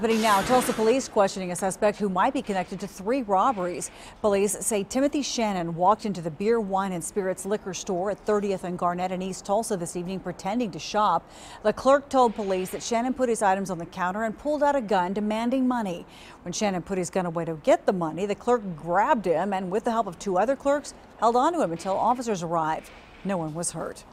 Happening now, Tulsa police questioning a suspect who might be connected to three robberies. Police say Timothy Shannon walked into the beer, wine, and spirits liquor store at 30th and Garnett in East Tulsa this evening pretending to shop. The clerk told police that Shannon put his items on the counter and pulled out a gun demanding money. When Shannon put his gun away to get the money, the clerk grabbed him and with the help of two other clerks held onto him until officers arrived. No one was hurt.